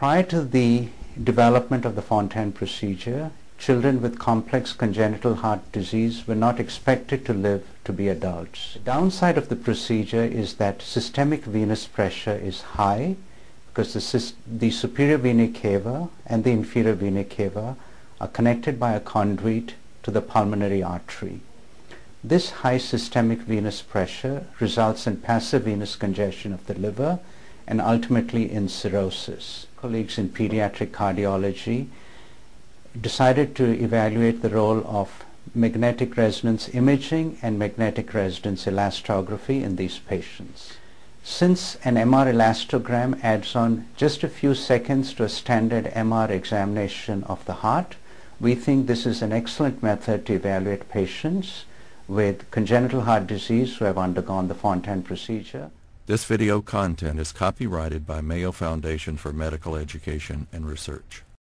Prior to the development of the Fontan procedure, children with complex congenital heart disease were not expected to live to be adults. The downside of the procedure is that systemic venous pressure is high because the, the superior vena cava and the inferior vena cava are connected by a conduit to the pulmonary artery. This high systemic venous pressure results in passive venous congestion of the liver and ultimately in cirrhosis. Colleagues in pediatric cardiology decided to evaluate the role of magnetic resonance imaging and magnetic resonance elastography in these patients. Since an MR elastogram adds on just a few seconds to a standard MR examination of the heart, we think this is an excellent method to evaluate patients with congenital heart disease who have undergone the Fontan procedure. This video content is copyrighted by Mayo Foundation for Medical Education and Research.